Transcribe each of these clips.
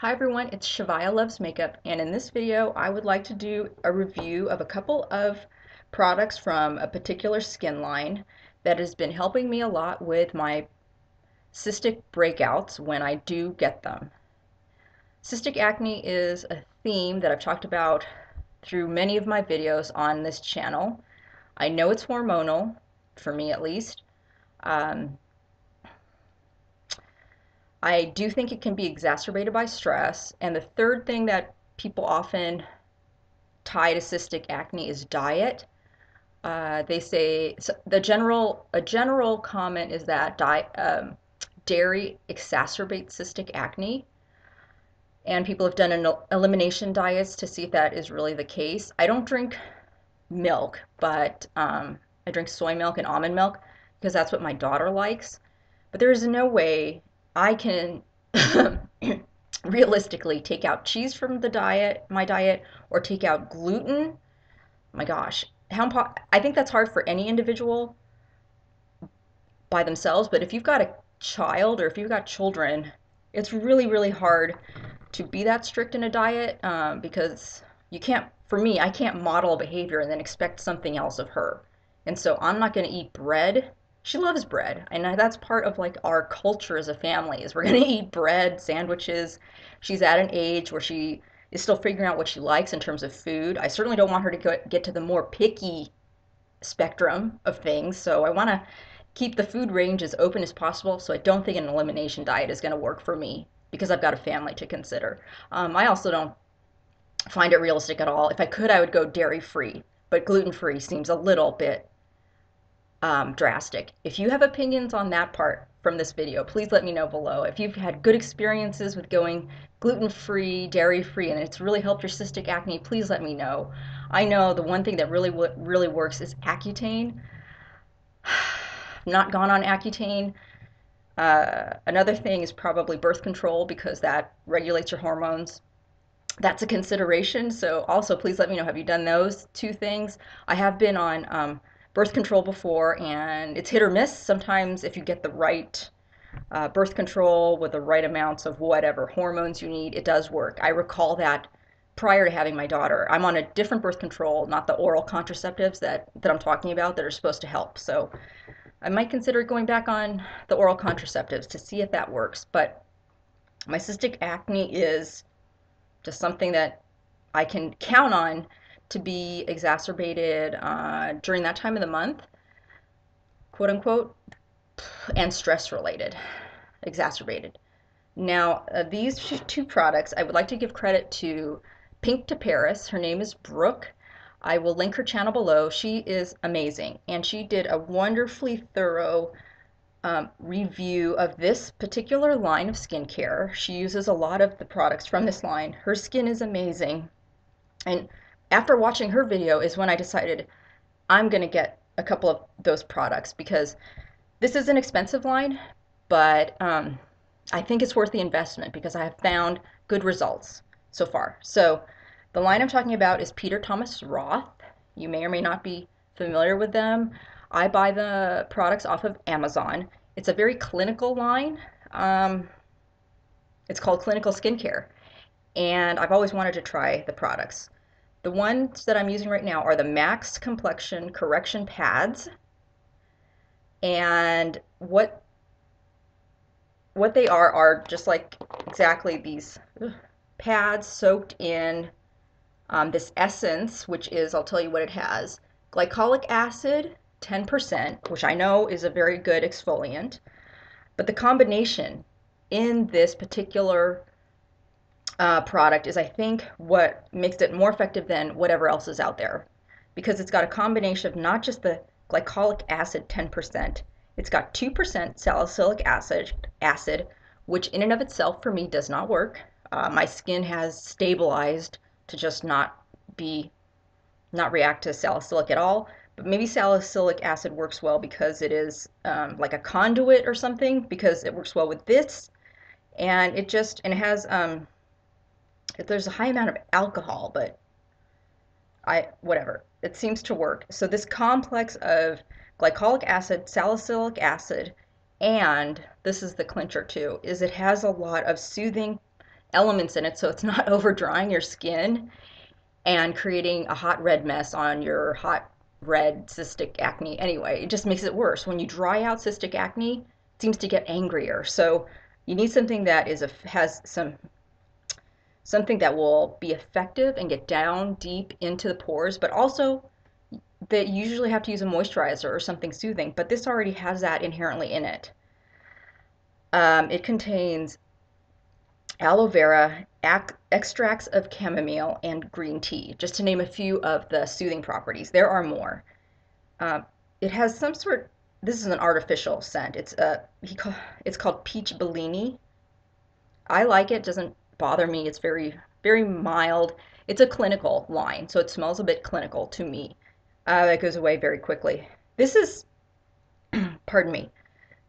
Hi everyone, it's Shivaya Loves Makeup and in this video I would like to do a review of a couple of products from a particular skin line that has been helping me a lot with my cystic breakouts when I do get them. Cystic acne is a theme that I've talked about through many of my videos on this channel. I know it's hormonal, for me at least. Um, I do think it can be exacerbated by stress. And the third thing that people often tie to cystic acne is diet. Uh, they say so the general a general comment is that di- um, dairy exacerbates cystic acne, and people have done an elimination diets to see if that is really the case. I don't drink milk, but um, I drink soy milk and almond milk because that's what my daughter likes. But there is no way I can realistically take out cheese from the diet, my diet, or take out gluten. My gosh, how I think that's hard for any individual by themselves, but if you've got a child or if you've got children, it's really, really hard to be that strict in a diet um, because you can't, for me, I can't model a behavior and then expect something else of her. And so I'm not going to eat bread she loves bread and that's part of like our culture as a family is we're going to eat bread sandwiches. She's at an age where she is still figuring out what she likes in terms of food. I certainly don't want her to get to the more picky spectrum of things so i want to keep the food range as open as possible so i don't think an elimination diet is going to work for me because i've got a family to consider. Um, i also don't find it realistic at all. If i could i would go dairy free but gluten free seems a little bit um, drastic. If you have opinions on that part from this video, please let me know below. If you've had good experiences with going gluten-free, dairy-free, and it's really helped your cystic acne, please let me know. I know the one thing that really really works is Accutane. Not gone on Accutane. Uh, another thing is probably birth control because that regulates your hormones. That's a consideration. So also please let me know, have you done those two things? I have been on um, birth control before, and it's hit or miss. Sometimes, if you get the right uh, birth control with the right amounts of whatever hormones you need, it does work. I recall that prior to having my daughter. I'm on a different birth control, not the oral contraceptives that, that I'm talking about that are supposed to help. So I might consider going back on the oral contraceptives to see if that works. But my cystic acne is just something that I can count on to be exacerbated uh, during that time of the month, quote unquote, and stress related, exacerbated. Now, uh, these two products, I would like to give credit to Pink to Paris. Her name is Brooke. I will link her channel below. She is amazing, and she did a wonderfully thorough um, review of this particular line of skincare. She uses a lot of the products from this line. Her skin is amazing, and after watching her video is when I decided I'm going to get a couple of those products because this is an expensive line, but um, I think it's worth the investment because I have found good results so far. So the line I'm talking about is Peter Thomas Roth. You may or may not be familiar with them. I buy the products off of Amazon. It's a very clinical line. Um, it's called Clinical Skincare. And I've always wanted to try the products. The ones that I'm using right now are the Max Complexion Correction Pads. And what what they are are just like exactly these pads soaked in um, this essence, which is, I'll tell you what it has, glycolic acid, 10%, which I know is a very good exfoliant, but the combination in this particular uh, product is, I think, what makes it more effective than whatever else is out there. Because it's got a combination of not just the glycolic acid 10%, it's got 2% salicylic acid, acid, which in and of itself for me does not work. Uh, my skin has stabilized to just not be, not react to salicylic at all. But maybe salicylic acid works well because it is um, like a conduit or something, because it works well with this. And it just, and it has um, there's a high amount of alcohol, but I whatever. It seems to work. So this complex of glycolic acid, salicylic acid, and this is the clincher too, is it has a lot of soothing elements in it so it's not over drying your skin and creating a hot red mess on your hot red cystic acne anyway. It just makes it worse. When you dry out cystic acne, it seems to get angrier. So you need something that is a, has some something that will be effective and get down deep into the pores, but also that you usually have to use a moisturizer or something soothing, but this already has that inherently in it. Um, it contains aloe vera, extracts of chamomile, and green tea, just to name a few of the soothing properties. There are more. Uh, it has some sort. This is an artificial scent. It's a uh, it's called peach bellini. I like it. Doesn't bother me. It's very very mild. It's a clinical line, so it smells a bit clinical to me. Uh, that goes away very quickly. This is, pardon me,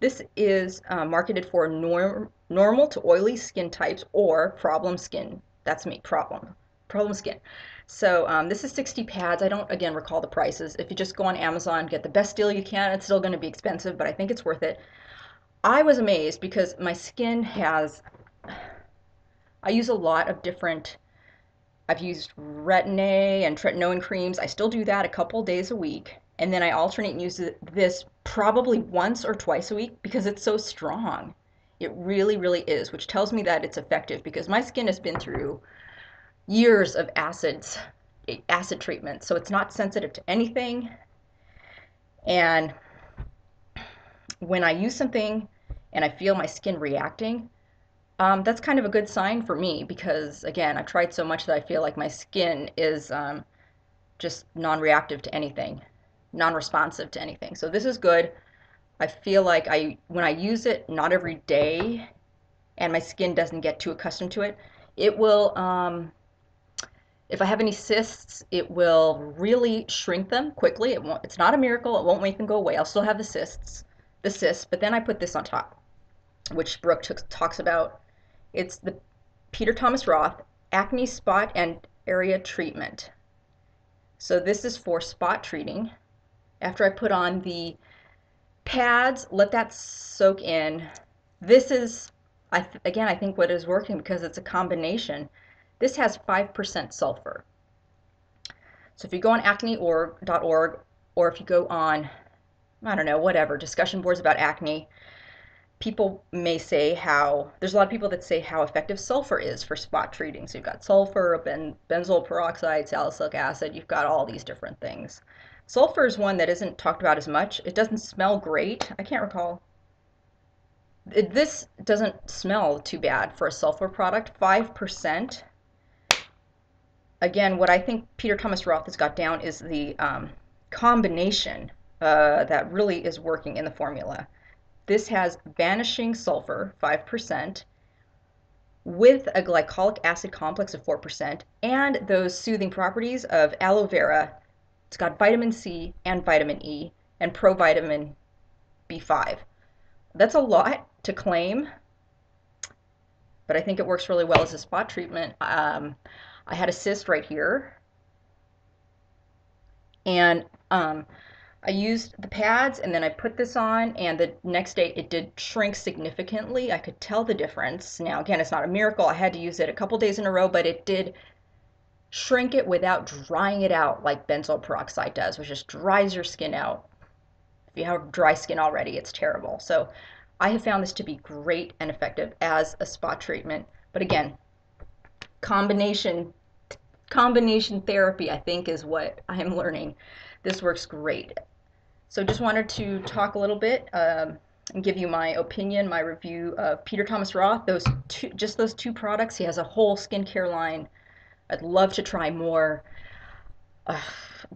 this is uh, marketed for norm, normal to oily skin types or problem skin. That's me, problem. Problem skin. So um, this is 60 pads. I don't, again, recall the prices. If you just go on Amazon, get the best deal you can, it's still going to be expensive, but I think it's worth it. I was amazed because my skin has, I use a lot of different, I've used Retin A and tretinoin creams. I still do that a couple days a week and then I alternate and use this probably once or twice a week because it's so strong. It really, really is, which tells me that it's effective because my skin has been through years of acids, acid treatment, so it's not sensitive to anything. And when I use something and I feel my skin reacting, um, that's kind of a good sign for me because, again, I've tried so much that I feel like my skin is um, just non reactive to anything non-responsive to anything. So this is good. I feel like I when I use it, not every day, and my skin doesn't get too accustomed to it, it will, um, if I have any cysts, it will really shrink them quickly. It won't, it's not a miracle. It won't make them go away. I'll still have the cysts, the cysts, but then I put this on top, which Brooke talks about. It's the Peter Thomas Roth Acne Spot and Area Treatment. So this is for spot treating after I put on the pads, let that soak in. This is, I again, I think what is working because it's a combination. This has 5% sulfur. So if you go on acne.org or if you go on, I don't know, whatever, discussion boards about acne, people may say how, there's a lot of people that say how effective sulfur is for spot treating. So you've got sulfur, ben, benzoyl peroxide, salicylic acid, you've got all these different things. Sulfur is one that isn't talked about as much. It doesn't smell great. I can't recall. It, this doesn't smell too bad for a sulfur product. 5%. Again, what I think Peter Thomas Roth has got down is the um, combination uh, that really is working in the formula. This has vanishing sulfur, 5%, with a glycolic acid complex of 4%, and those soothing properties of aloe vera, it's got vitamin C and vitamin E and provitamin B5. That's a lot to claim, but I think it works really well as a spot treatment. Um, I had a cyst right here, and um, I used the pads and then I put this on and the next day it did shrink significantly. I could tell the difference. Now again, it's not a miracle. I had to use it a couple days in a row, but it did shrink it without drying it out like benzoyl peroxide does, which just dries your skin out. If you have dry skin already, it's terrible. So I have found this to be great and effective as a spot treatment. But again, combination combination therapy, I think, is what I'm learning. This works great. So just wanted to talk a little bit um, and give you my opinion, my review of Peter Thomas Roth. Those two, just those two products. He has a whole skincare line I'd love to try more. Uh,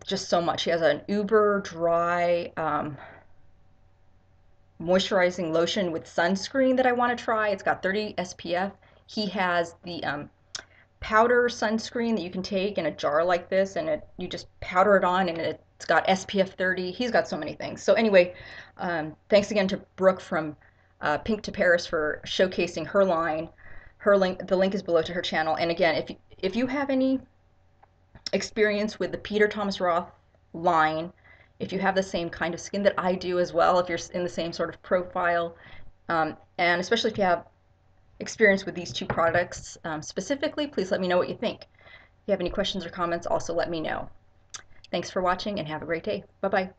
just so much. He has an uber dry um, moisturizing lotion with sunscreen that I want to try. It's got 30 SPF. He has the um, powder sunscreen that you can take in a jar like this, and it, you just powder it on, and it's got SPF 30. He's got so many things. So anyway, um, thanks again to Brooke from uh, Pink to Paris for showcasing her line. Her link, the link is below to her channel. And again, if if you have any experience with the Peter Thomas Roth line, if you have the same kind of skin that I do as well, if you're in the same sort of profile, um, and especially if you have experience with these two products um, specifically, please let me know what you think. If you have any questions or comments, also let me know. Thanks for watching and have a great day. Bye bye.